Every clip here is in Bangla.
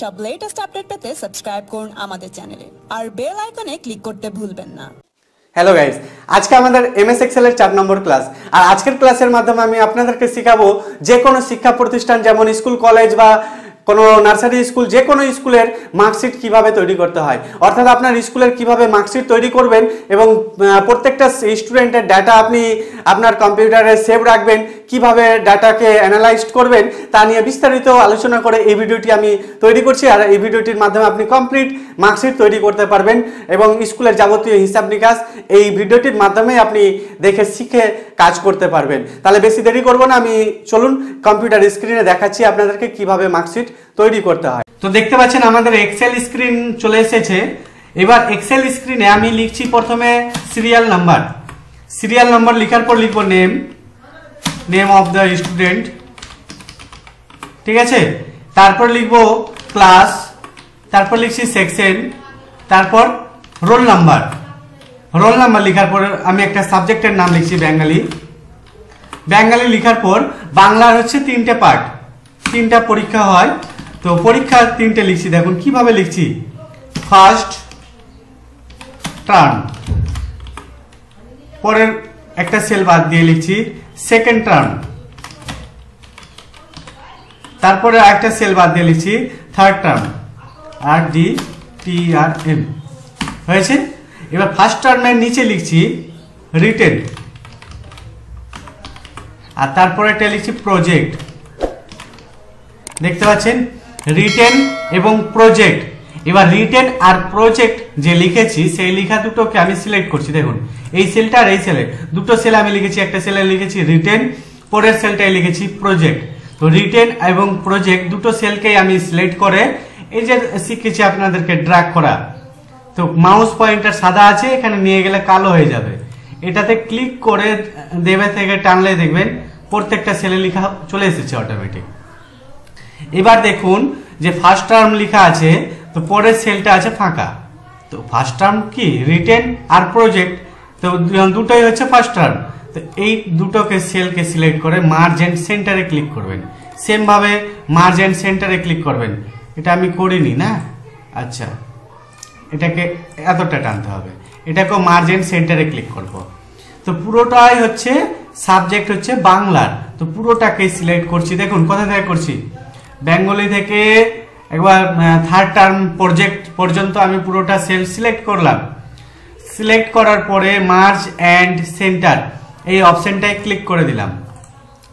সব লেটেস্ট আপডেট পেতে সাবস্ক্রাইব করুন আমাদের চ্যানেলে আর বেল আইকনে ক্লিক করতে ভুলবেন না। হ্যালো গাইস আজকে আমাদের এমএস এক্সেল এর চার নম্বর ক্লাস আর আজকের ক্লাসের মাধ্যমে আমি আপনাদেরকে শেখাবো যে কোনো শিক্ষা প্রতিষ্ঠান, যেমন স্কুল কলেজ বা কোনো নার্সারি স্কুল, যে কোনো স্কুলের মার্কশিট কীভাবে তৈরি করতে হয়। অর্থাৎ আপনার স্কুলের কীভাবে মার্কশিট তৈরি করবেন এবং প্রত্যেকটা স্টুডেন্টের ডাটা আপনি আপনার কম্পিউটারে সেভ রাখবেন, কীভাবে ডাটাকে অ্যানালাইজ করবেন, তা নিয়ে বিস্তারিত আলোচনা করে এই ভিডিওটি আমি তৈরি করছি। আর এই ভিডিওটির মাধ্যমে আপনি কমপ্লিট মার্কশিট তৈরি করতে পারবেন এবং স্কুলের যাবতীয় হিসাব নিকাশ এই ভিডিওটির মাধ্যমে আপনি দেখে শিখে কাজ করতে পারবেন। তাহলে বেশি দেরি করব না, আমি চলুন কম্পিউটার স্ক্রিনে দেখাচ্ছি আপনাদেরকে কীভাবে মার্কশিট তৈরি করতে হয়। তো দেখতে পাচ্ছেন আমাদের এক্সেল স্ক্রিন চলে এসেছে। এবার এক্সেল স্ক্রিনে আমি লিখছি প্রথমে সিরিয়াল নাম্বার সিরিয়াল নাম্বার লেখার পর লিখব name name of the student ঠিক আছে? তারপর লিখব ক্লাস তারপর লিখছি সেকশন তারপর রোল নাম্বার রোল নাম্বার লেখার পর আমি একটা সাবজেক্টের নাম লিখছি বেঙ্গালি বেঙ্গালি লেখার পর বাংলার হচ্ছে তিনটে পার্ট তিনটা পরীক্ষা হয়, তো পরীক্ষা তিনটে লিখছি। দেখুন, কীভাবে লিখছি? ফার্স্ট টার্ম পরের একটা সেল বাদ দিয়ে লিখছি সেকেন্ড টার্ম তারপরে একটা সেল বাদ দিয়ে লিখছি থার্ড টার্ম আর ডি টি আর এম হয়েছে? এবার ফার্স্ট টার্মের নিচে লিখছি রিটেন আর তারপরে একটা লিখছি প্রজেক্ট দেখতে পাচ্ছেন? রিটেন এবং প্রজেক্ট এবার রিটেন আর প্রজেক্ট যে লিখেছি, সেই লেখা দুটোকে আমি সিলেক্ট করছি, দেখুন। এই সেলটা আর এই সেলে দুটো সেল আমি লিখেছি, একটা সেলে লিখেছি রিটেন পরের সেলটাই লিখেছি প্রজেক্ট তো রিটেন এবং প্রজেক্ট দুটো সেলকেই আমি সিলেক্ট করে, এই যে শিখেছি আপনাদেরকে ড্রাগ করা। তো মাউস পয়েন্টার সাদা আছে, এখানে নিয়ে গেলে কালো হয়ে যাবে। এটাতে ক্লিক করে দেবে থেকে টানলে দেখবেন, প্রত্যেকটা সেলে লেখা চলে এসেছে অটোমেটিক এবার দেখুন যে ফার্স্ট টার্ম লেখা আছে, তো পরের সেলটা আছে ফাঁকা। তো ফার্স্ট টার্ম কি? রিটেন আর প্রজেক্ট তো দুটোই হচ্ছে ফার্স্ট টার্ম তো এই দুটোকে সেলকে সিলেক্ট করে মার্জ সেন্টারে ক্লিক করবেন। সেম ভাবে মার্জ সেন্টারে ক্লিক করবেন। এটা আমি করিনি, না? আচ্ছা। এটাকে এতটা টানতে হবে। এটাকেও মার্জ সেন্টারে ক্লিক করব। তো পুরোটাই হচ্ছে সাবজেক্ট হচ্ছে বাংলার। তো পুরোটাকে সিলেক্ট করছি। দেখুন, কোথা থেকে করছি? বেঙ্গলি থেকে একবার থার্ড টার্ম প্রজেক্ট পর্যন্ত আমি পুরোটা সেল সিলেক্ট করলাম। সিলেক্ট করার পরে মার্চ অ্যান্ড সেন্টার এই অপশানটায় ক্লিক করে দিলাম।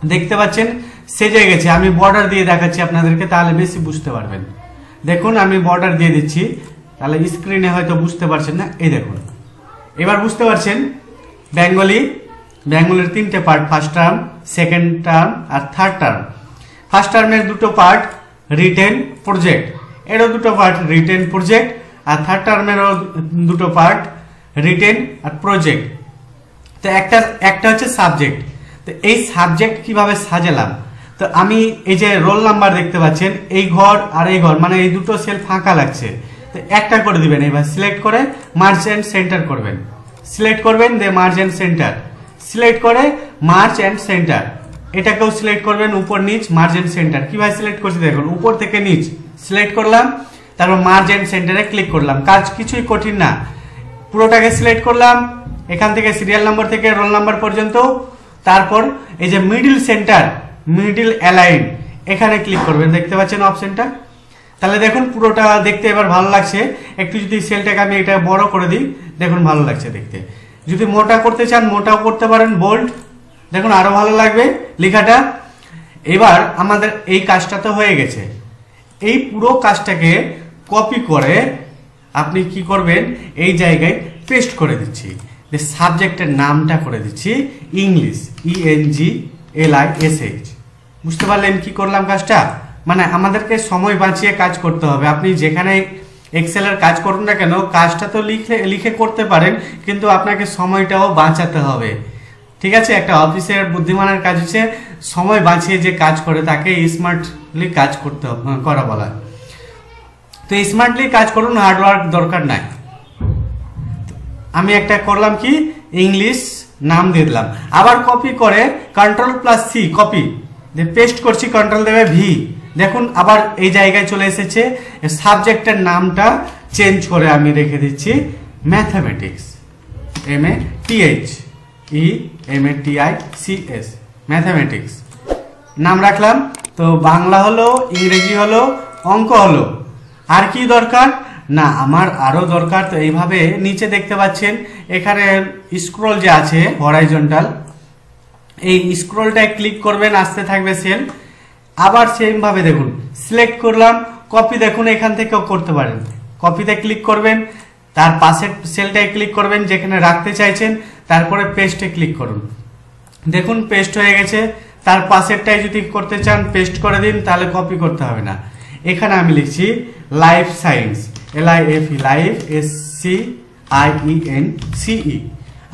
দেখতে পাচ্ছেন, সেজে গেছে। আমি বর্ডার দিয়ে দেখাচ্ছি আপনাদেরকে, তাহলে বেশি বুঝতে পারবেন। দেখুন, আমি বর্ডার দিয়ে দিচ্ছি। তাহলে স্ক্রিনে হয়তো বুঝতে পারছেন না। এই দেখুন। এবার বুঝতে পারছেন, বেঙ্গলি, বেঙ্গলের তিনটে part first term second term আর থার্ড টার্ম ফার্স্ট টার্মের দুটো পার্ট রিটেন প্রজেক্ট এরও দুটো পার্ট রিটেন প্রজেক্ট আর থার্ড টার্মেরও দুটো পার্ট রিটেন আর প্রজেক্ট তো একটা একটা হচ্ছে সাবজেক্ট তো এই সাবজেক্ট কীভাবে সাজালাম? তো আমি এই যে রোল নাম্বার দেখতে পাচ্ছেন, এই ঘর আর এই ঘর মানে এই দুটো সেল ফাঁকা লাগছে। তো একটা করে দিবেন, এবার সিলেক্ট করে মার্চ অ্যান্ড সেন্টার করবেন। সিলেক্ট করবেন the merge and centre select করে মার্চ অ্যান্ড সেন্টার এটাকেও সিলেক্ট করবেন উপর নিচ মার্জ অ্যান্ড সেন্টার কীভাবে সিলেক্ট করছি দেখুন, উপর থেকে নিচ। সিলেক্ট করলাম, তারপর মার্জ অ্যান্ড সেন্টারে ক্লিক করলাম। কাজ কিছুই কঠিন না। পুরোটাকে সিলেক্ট করলাম, এখান থেকে সিরিয়াল নাম্বার থেকে রোল নাম্বার পর্যন্ত। তারপর এই যে মিডিল সেন্টার মিডিল অ্যালাইন এখানে ক্লিক করবেন। দেখতে পাচ্ছেন অপশনটা তাহলে দেখুন, পুরোটা দেখতে এবার ভালো লাগছে। একটু যদি সেলটাকে আমি এটা বড় করে দিই, দেখুন ভালো লাগছে দেখতে। যদি মোটা করতে চান, মোটাও করতে পারেন বোল্ড দেখুন, আরও ভালো লাগবে লেখাটা। এবার আমাদের এই কাজটা তো হয়ে গেছে। এই পুরো কাজটাকে কপি করে আপনি কি করবেন? এই জায়গায় পেস্ট করে দিচ্ছি। যে সাবজেক্টের নামটা করে দিচ্ছি English E N G L I S H বুঝতে পারলেন কি করলাম কাজটা? মানে আমাদেরকে সময় বাঁচিয়ে কাজ করতে হবে। আপনি যেখানে এক্সেলের কাজ করুন না কেন, কাজটা তো লিখে লিখে করতে পারেন, কিন্তু আপনাকে সময়টাও বাঁচাতে হবে। ঠিক আছে, একটা অফিসের বুদ্ধিমানের কাজ হচ্ছে সময় বাঁচিয়ে যে কাজ করে, তাকে স্মার্টলি কাজ করতে করা বলা তো স্মার্টলি কাজ করুন হার্ডওয়ার্ক দরকার নাই। আমি একটা করলাম কি? ইংলিশ নাম দিয়ে দিলাম। আবার কপি করে control plus C copy paste করছি কন্ট্রোল দেবে ভি দেখুন, আবার এই জায়গায় চলে এসেছে। সাবজেক্টের নামটা চেঞ্জ করে আমি রেখে দিচ্ছি mathematics M A T H E M A T mathematics নাম রাখলাম, তো বাংলা হলো, ইংরেজি হলো, অঙ্ক হলো। আর কি দরকার? না, আমার আরও দরকার, তো এইভাবে নিচে দেখতে পাচ্ছেন, এখানে স্ক্রল যে আছে হরাইজন্টাল এই স্ক্রলটায় ক্লিক করবেন, আসতে থাকবে সেল আবার সেম ভাবে দেখুন সিলেক্ট করলাম কপি দেখুন, এখান থেকেও করতে পারেন। কপিতে ক্লিক করবেন, তার পাশের সেলটায় ক্লিক করবেন, যেখানে রাখতে চাইছেন তারপরে পেস্টে ক্লিক করুন। দেখুন পেস্ট হয়ে গেছে। তার পাশেরটাই যদি করতে চান পেস্ট করে দিন, তাহলে কপি করতে হবে না। এখানে আমি লিখছি life science L I F E life S C I E N C E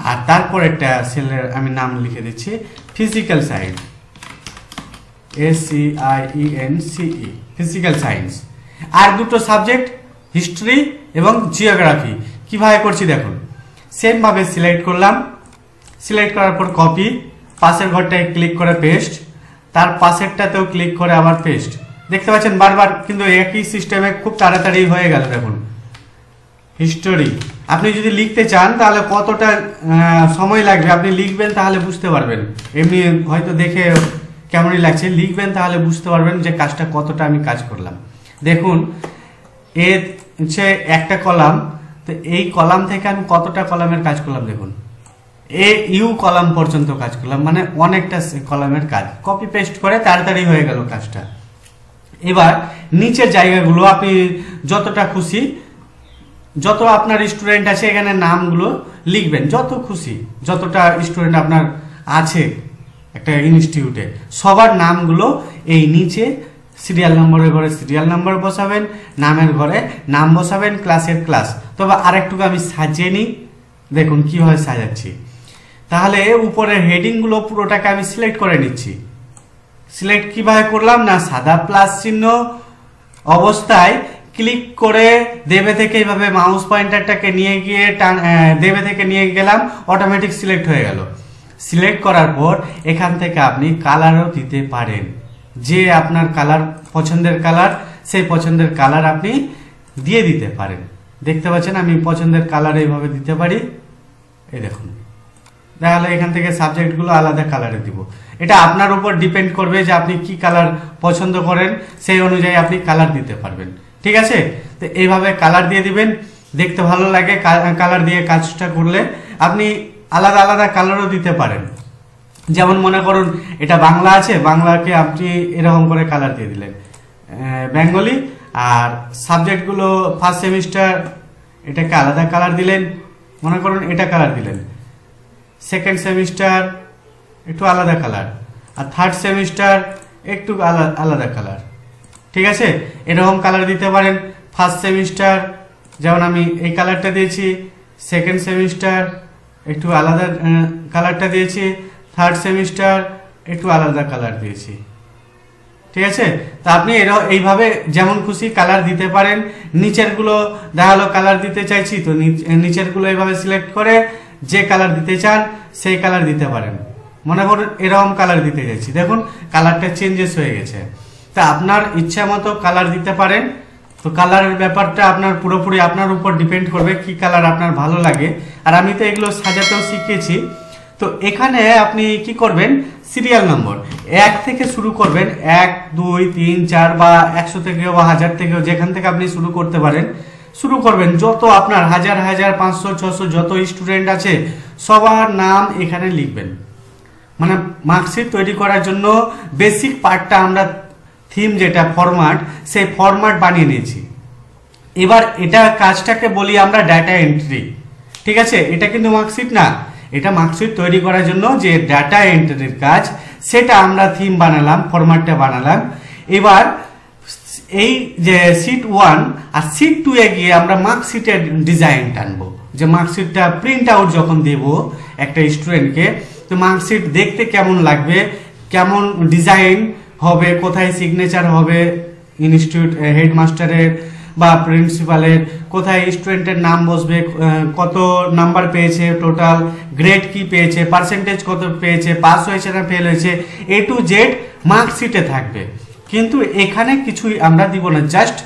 আর তারপর একটা সেলের আমি নাম লিখে দিচ্ছি physical science S C I E N C E physical science আর দুটো সাবজেক্ট হিস্ট্রি এবং জিওগ্রাফি কীভাবে করছি, দেখুন। সেম ভাবে সিলেক্ট করলাম। সিলেক্ট করার পর কপি পাশের ঘরটায় ক্লিক করে পেস্ট তার পাশেরটাতেও ক্লিক করে আবার পেস্ট দেখতে পাচ্ছেন বারবার কিন্তু একই সিস্টেমে খুব তাড়াতাড়ি হয়ে গেল দেখুন। হিস্টোরি আপনি যদি লিখতে চান তাহলে কতটা সময় লাগবে? আপনি লিখবেন তাহলে বুঝতে পারবেন। এমনি হয়তো দেখে কেমনই লাগছে। লিখবেন তাহলে বুঝতে পারবেন যে কাজটা কতটা আমি কাজ করলাম। দেখুন এ হচ্ছে একটা কলাম তো এই কলাম থেকে আমি কতটা কলামের কাজ করলাম দেখুন। এ, ইউ কলাম পর্যন্ত কাজ করলাম মানে অনেকটা কলামের কাজ। কপি পেস্ট করে তাড়াতাড়ি হয়ে গেল কাজটা। এবার নিচের জায়গাগুলো আপনি যতটা খুশি, যত আপনার স্টুডেন্ট আছে এখানে নামগুলো লিখবেন, যত খুশি, যতটা স্টুডেন্ট আপনার আছে একটা ইনস্টিটিউটে সবার নামগুলো এই নিচে সিরিয়াল নম্বরের ঘরে সিরিয়াল নম্বর বসাবেন, নামের ঘরে নাম বসাবেন ক্লাসের ক্লাস তবে আরেকটুকু আমি সাজিয়ে নিই। দেখুন, কীভাবে সাজাচ্ছি। তাহলে উপরের হেডিংগুলো পুরোটাকে আমি সিলেক্ট করে নিচ্ছি। সিলেক্ট কীভাবে করলাম না, সাদা প্লাস চিহ্ন অবস্থায় ক্লিক করে দেবে থেকে এইভাবে মাউস পয়েন্টারটাকে নিয়ে গিয়ে টান দেবে থেকে নিয়ে গেলাম অটোমেটিক সিলেক্ট হয়ে গেল। সিলেক্ট করার পর এখান থেকে আপনি কালারও দিতে পারেন। যে আপনার কালার পছন্দের কালার, সেই পছন্দের কালার আপনি দিয়ে দিতে পারেন। দেখতে পাচ্ছেন, আমি পছন্দের কালার এইভাবে দিতে পারি। এই দেখুন। তাহলে এখান থেকে সাবজেক্টগুলো আলাদা কালারে দিব। এটা আপনার উপর ডিপেন্ড করবে যে আপনি কি কালার পছন্দ করেন, সেই অনুযায়ী আপনি কালার দিতে পারবেন। ঠিক আছে? তো এইভাবে কালার দিয়ে দিবেন। দেখতে ভালো লাগে কালার দিয়ে কাজটা করলে। আপনি আলাদা আলাদা কালারও দিতে পারেন। যেমন মনে করুন, এটা বাংলা আছে, বাংলাকে আপনি এরকম করে কালার দিয়ে দিলেন। বেঙ্গলি আর সাবজেক্টগুলো ফার্স্ট সেমিস্টার এটাকে আলাদা কালার দিলেন। মনে করুন এটা কালার দিলেন। সেকেন্ড সেমিস্টার একটু আলাদা কালার আর থার্ড সেমিস্টার একটু আলা- আলাদা কালার ঠিক আছে? এরকম কালার দিতে পারেন। ফার্স্ট সেমিস্টার যেমন আমি এই কালারটা দিয়েছি। সেকেন্ড সেমিস্টার একটু আলাদা কালারটা দিয়েছি। থার্ড সেমিস্টার একটু আলাদা কালার দিয়েছি। ঠিক আছে? তা আপনি এর- এইভাবে যেমন খুশি কালার দিতে পারেন। নিচেরগুলো দেখাল কালার দিতে চাইছি, তো নিচ- নিচের এইভাবে সিলেক্ট করে যে কালার দিতে চান, সেই কালার দিতে পারেন। মনে করুন এরকম কালার দিতে চাইছি। দেখুন কালারটা চেঞ্জেস হয়ে গেছে। তা আপনার ইচ্ছা মতো কালার দিতে পারেন। তো কালারের ব্যাপারটা আপনার পুরোপুরি আপনার উপর ডিপেন্ড করবে কি কালার আপনার ভালো লাগে। আর আমি তো এগুলো সাজাতেও শিখিয়েছি তো এখানে আপনি কি করবেন? Serial number. এক থেকে শুরু করবেন। এক, দুই, তিন, চার বা একশো থেকেও বা হাজার থেকেও যেখান থেকে আপনি শুরু করতে পারেন। শুরু করবেন। যত আপনার হাজার হাজার, পাঁচশো, ছশো যত স্টুডেন্ট আছে, সবার নাম এখানে লিখবেন। মানে মার্কশিট তৈরি করার জন্য বেসিক পার্টটা আমরা থিম যেটা ফরম্যাট, সেই ফরম্যাট বানিয়ে নিয়েছি। এবার এটা কাজটাকে বলি আমরা ডাটা এন্ট্রি। ঠিক আছে? এটা কিন্তু মার্কশিট না। এটা মার্কশিট তৈরি করার জন্য যে ডাটা এন্ট্রির কাজ, সেটা আমরা থিম বানালাম ফরম্যাটটা বানালাম। এবার এই যে সিট ওয়ান আর সিট টু এ গিয়ে আমরা মার্কশিটের ডিজাইন টানবো যে মার্কশিটটা প্রিন্ট আউট যখন দেব একটা স্টুডেন্টকে তো মার্কশিট দেখতে কেমন লাগবে, কেমন ডিজাইন হবে, কোথায় সিগনেচার হবে ইনস্টিটিউট হেডমাস্টারের বা প্রিন্সিপালের কোথায় স্টুডেন্টের নাম বসবে কত নাম্বার পেয়েছে টোটাল গ্রেড কি পেয়েছে পার্সেন্টেজ কত পেয়েছে পাস হয়েছে না ফেল হয়েছে এ টু জেড মার্কশিটে থাকবে। কিন্তু এখানে কিছুই আমরা দিব না জাস্ট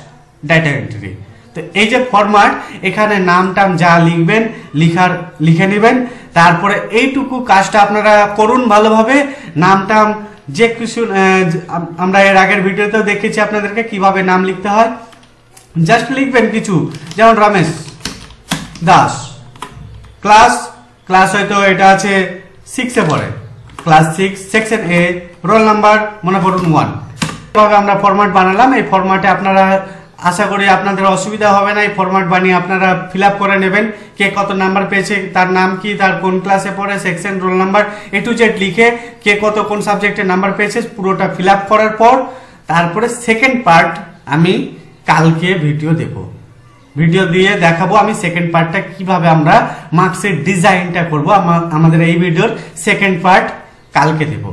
ডাটা এন্ট্রি তো এই যে ফরম্যাট এখানে নাম টাম যা লিখবেন, লিখার, লিখে নেবেন, তারপরে এইটুকু কাজটা আপনারা করুন ভালোভাবে। নাম টাম যে কিছু আমরা এর আগের ভিডিওতেও দেখেছি আপনাদেরকে কীভাবে নাম লিখতে হয়। জাস্ট লিখবেন কিছু, যেমন রমেশ, দাস। ক্লাস ক্লাস হয়তো এটা আছে সিক্সে পড়ে। Class six section A roll number মনে করুন ওয়ান এভাবে আমরা ফরম্যাট বানালাম, এই ফরম্যাটে আপনারা আশা করি আপনাদের অসুবিধা হবে না, এই ফরম্যাট বানিয়ে আপনারা ফিল করে নেবেন, কে কত নাম্বার পেয়েছে, তার নাম কি, তার কোন ক্লাসে পড়ে section roll number A to Z লিখে কে কত, কোন সাবজেক্টে নাম্বার পেয়েছে, পুরোটা ফিল করার পর, তারপরে সেকেন্ড পার্ট আমি কালকে ভিডিও দেব। ভিডিও দিয়ে দেখাবো আমি সেকেন্ড পার্টটা কীভাবে আমরা মার্কসের ডিজাইনটা করব। আমাদের এই ভিডিওর সেকেন্ড পার্ট কালকে দেব।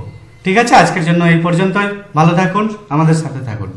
ঠিক আছে? আজকের জন্য এই পর্যন্তই। ভালো থাকুন, আমাদের সাথে থাকুন।